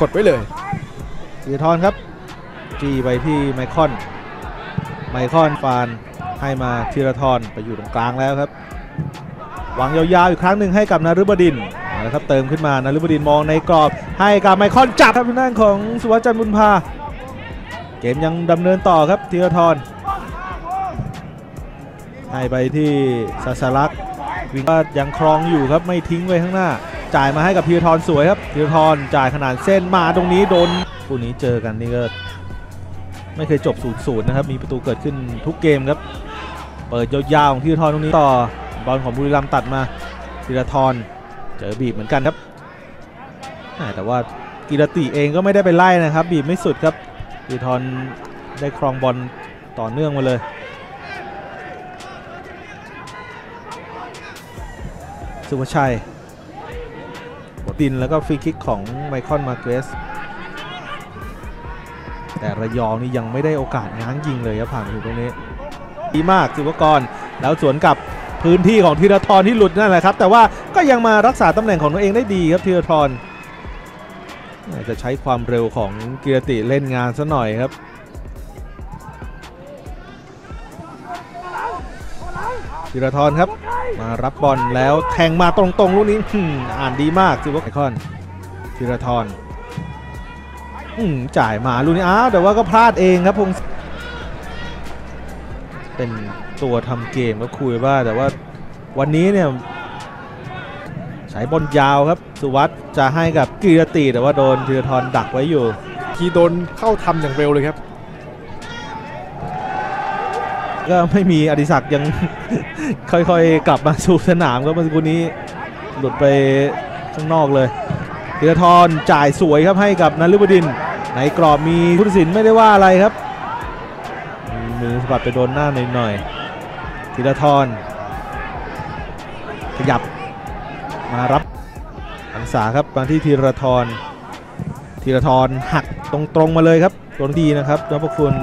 กดไว้เลยธีรทรครับ จี้ไปที่ไมคอน ไมคอนฟานให้มาธีรทรไปอยู่ตรงกลางแล้วครับวางยาวๆอีกครั้งหนึ่งให้กับนารุบดินเอาละครับเติมขึ้นมานารุบดินมองในกรอบ ให้กับไมคอนจับครับทางด้านของสุวัจันทร์บุญพา เกมยังดำเนินต่อครับธีรทร ให้ไปที่ซาสลักวิงก็ยังครองอยู่ครับไม่ทิ้งไว้ข้างหน้า จ่ายมาให้กับธีรทรสวยครับธีรทรจ่ายขนาดเส้นมาตรงนี้โดนคู่นี้เจอกันนี่ก็ไม่เคยจบ0ูนย์นะครับมีประตูเกิดขึ้นทุกเกมครับ เปิดยาวๆของธีรทรตรงนี้ต่อบอลของบุรีรัมย์ตัดมาธีรทรเจอบีบเหมือนกันครับแต่ว่ากีรติเองก็ไม่ได้ไปไล่นะครับ บีบไม่สุดครับธีรทรได้ครองบอลต่อเนื่องมาเลย สุภชัยดินแล้วก็ฟรีคิกของไมคอนมาเกรสแต่ระยองนี่ยังไม่ได้โอกาสง้างยิงเลยครับผ่านอยู่ตรงนี้ดีมากสุภกรแล้วสวนกับพื้นที่ของธีรทรที่หลุดนั่นแหละครับ แต่ว่าก็ยังมารักษาตำแหน่งของตัวเองได้ดีครับธีรทรจะใช้ความเร็วของกีรติเล่นงานซะหน่อยครับธีรทรครับ มารับบอลแล้วแทงมาตรงๆลูกนี้อืมอ่านดีมากสิว่าไอคอนธีรทรอืมจ่ายมาลูกนี้อ้าวแต่ว่าก็พลาดเองครับพงศ์เป็นตัวทำเกมก็คุยว่าแต่ว่าวันนี้เนี่ยใช้บอลยาวครับ สุวัสด์จะให้กับกีรติแต่ว่าโดนธีรทรดักไว้อยู่ ทีโดนเข้าทำอย่างเร็วเลยครับ ก็ไม่มีอดิศักดิ์ยัง ค่อยๆ กลับมาสู่สนามครับเมื่อสักครู่นี้หลุดไปข้างนอกเลยธีรทรจ่ายสวยครับให้กับนฤบดิน ในกรอบมีผู้ตัดสินไม่ได้ว่าอะไรครับมือสะบัดไปโดนหน้าหน่อยๆธีรทรขยับมารับอังสาครับมาที่ธีรทรธีรทรหักตรงๆมาเลยครับโดนดีนะครับนพคุณ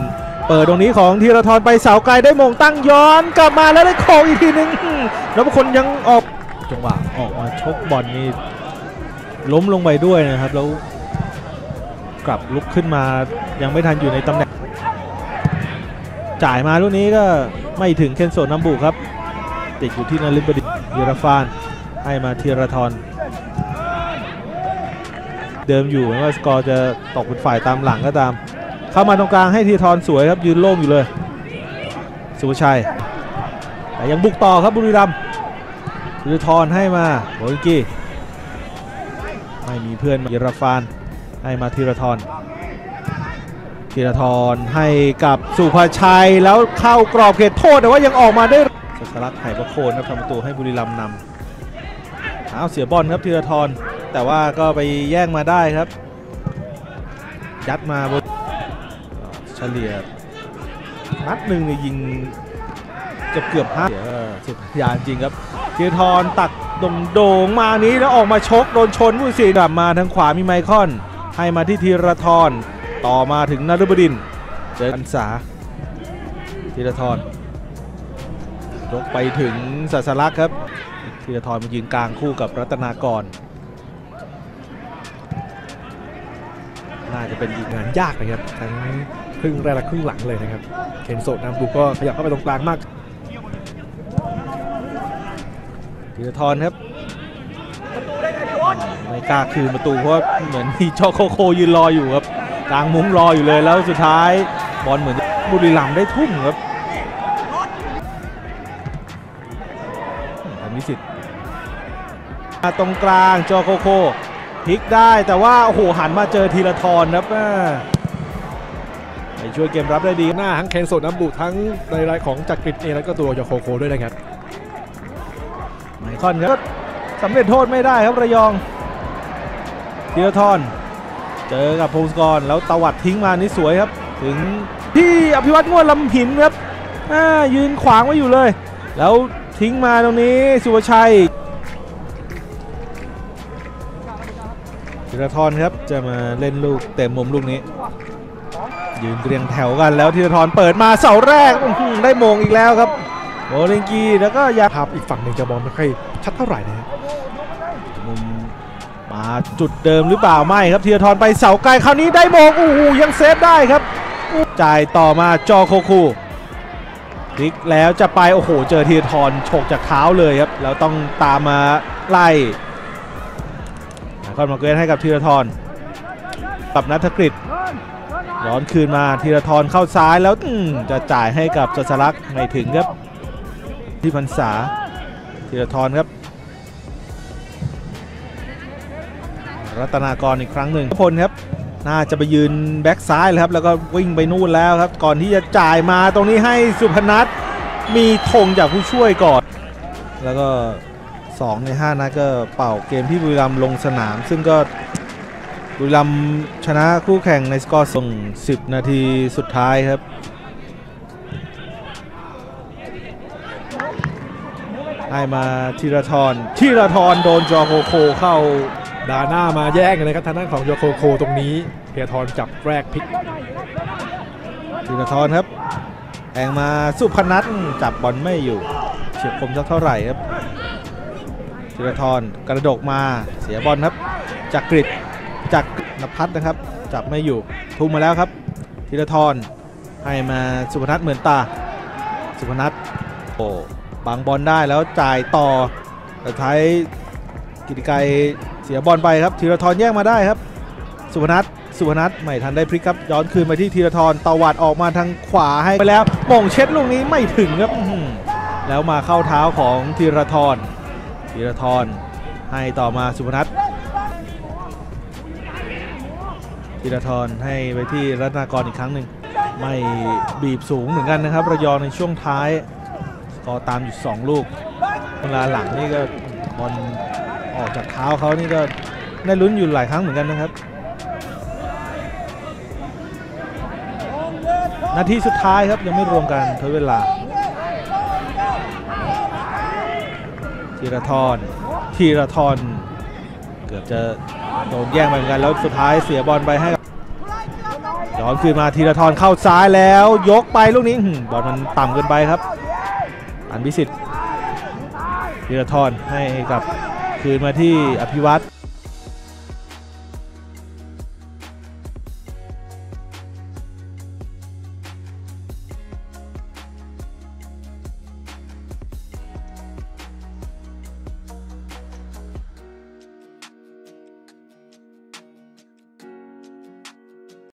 เปิดตรงนี้ของธีรทรไปเสาไกลได้มงตั้งย้อนกลับมาแล้วได้โค้งอีกทีหนึงแล้วบางคนยังออกจังหวะออกมาชกบอลนี่ล้มลงไปด้วยนะครับแล้วกลับลุกขึ้นมายังไม่ทันอยู่ในตำแหน่ง จ่ายมาลูกนี้ก็ไม่ถึงเคนโซนัมบุครับ ติดอยู่ที่นลิบดินยูราฟาน ให้มาธีรทรเดิมอยู่ไม่ว่าสกอร์จะตกเป็นฝ่ายตามหลังก็ตาม เข้ามาตรงกลางให้ทีทรสวยครับยืนโล่งอยู่เลย สุภชัย แต่ยังบุกต่อครับบุรีรัมย์ทีทรให้มาโบลิกี้ไม่มีเพื่อนมาอิราฟานให้มาธีรทรธีรทรให้กับสุภชัยแล้วเข้ากรอบเขตโทษแต่ว่ายังออกมาได้สัสลักไห่ประโคนครับทำประตูให้บุรีรัมย์นำเอาเสียบอลครับธีรทรแต่ว่าก็ไปแย่งมาได้ครับยัดมาบน เฉลี่ยนัดหนึ่งเนี่ยยิงเกือบเกือบห้าสุดยานจริงครับเทียทรตัดโดงโด่งมานี้แล้วออกมาชกโดนชนผู้สีกลับมาทางขวามีไมคอน ให้มาที่ธีรทรต่อมาถึงนฤบดิน เจอกันษาธีรทรยกไปถึงสัสลักษ์ครับธีรทรมายืนกลางคู่กับรัตนากร น่าจะเป็นอีกงานยากนะครับทั้ง ครึ่งแรกและครึ่งหลังเลยนะครับเคนโซนำบุกก็ขยับเข้าไปตรงกลางมากธีรทรครับไม่กล้าคืนประตูเพราะเหมือนมีจอโคโคยืนรออยู่ครับกลางมุ้งรออยู่เลยแล้วสุดท้ายบอลเหมือนบุรีรัมย์ได้ทุ่มครับอันนี้สิทธิ์มาตรงกลางจอโคโคพลิกได้แต่ว่าโอ้โหหันมาเจอธีรทรครับ ไปช่วยเกมรับได้ดีหน้าทั้งเคนโซน้ำบุทั้งในรายของจักริดเองแล้วก็ตัวยาโคโคด้วยนะครับไมคอนครับสำเร็จโทษไม่ได้ครับระยองธีรทรเจอกับพงศกรแล้วตวัดทิ้งมานี่สวยครับ ถึงที่อภิวัตง่วนลำหินครับอ่ายืนขวางไว้อยู่เลย แล้วทิ้งมาตรงนี้สุภชัยธีรทรครับจะมาเล่นลูกเต็มมุมลูกนี้ ยืนเรียงแถวกันแล้วธีรทรเปิดมาเสาแรกได้มงอีกแล้วครับโอเลงกีแล้วก็ยาภาพอีกฝั่งหนึ่งจะมองไม่ค่อยชัดเท่าไหร่นะฮะมุมมาจุดเดิมหรือเปล่าไม่ครับธีรทรไปเสาไกลคราวนี้ได้มงโอ้โหยังเซฟได้ครับจ่ายต่อมาจอโคคูพลิกแล้วจะไปโอ้โหเจอธีรทรฉกจากเท้าเลยครับแล้วต้องตามมาไล่คอนมาเกรนให้กับธีรทรปรับนัทกฤษ ย้อนคืนมาธีรทรเข้าซ้ายแล้วจะจ่ายให้กับจัสลักษณ์ไม่ถึงครับ ที่พรรษาธีรทรครับ รัตนากรอีกครั้งหนึ่งพลครับ น่าจะไปยืนแบ็กซ้ายเลยครับ แล้วก็วิ่งไปนู่นแล้วครับ ก่อนที่จะจ่ายมาตรงนี้ให้สุพนัทมีธงจากผู้ช่วยก่อน แล้วก็ 2 ใน 5นัดก็เป่าเกมที่บุรีรัมย์ลงสนาม ซึ่งก็ บุรีรัมย์ชนะคู่แข่งในสกอร์ส่ง 10 นาทีสุดท้ายครับให้มาธีรทรธีรทรโดนจอโคโคเข้าดาหน้ามาแย่งกันนะครับทางด้านของโยโคโคตรงนี้เพียทรจับแรกพลิกธีรทรครับแองมาสุพนัทจับบอลไม่อยู่เฉียบคมสักเท่าไหร่ครับธีรทรกระดกมาเสียบอลครับจากกริด จากนภัทรนะครับ จับไม่อยู่ทุ่มมาแล้วครับธีรทรให้มาสุพนัทเหมือนตา สุพนัทโอ้บังบอลได้แล้วจ่ายต่อแต่ท้ายกิติไกรเสียบอลไปครับธีรทรแย่งมาได้ครับ สุพนัทสุพนัทไม่ทันได้พลิกครับ ย้อนคืนไปที่ธีรทรตวัดออกมาทางขวาให้ไปแล้วมงเช็ดลูกนี้ไม่ถึงครับแล้วมาเข้าเท้าของธีรทรธีรทรให้ต่อมาสุพนัท ธีรทรให้ไปที่รัตนากรอีกครั้งหนึ่งไม่บีบสูงเหมือนกันนะครับ ระยองในช่วงท้ายกอร์ตามอยู่ 2 ลูก เวลาหลังนี่ก็บอลออกจากเท้าเขานี่ก็ได้ลุ้นอยู่หลายครั้งเหมือนกันนะครับ นาทีสุดท้ายครับยังไม่รวมกันทดเวลาธีรทรธีรทร เกือบจะโดนแย่งไปเหมือนกันแล้วสุดท้ายเสียบอลไปให้ย้อนคืนมาธีรทรเข้าซ้ายแล้ว ยกไปลูกนี้บอลมันต่ำเกินไปครับ อันพิสิทธิ์ธีรทรให้กับคืนมาที่อภิวัตร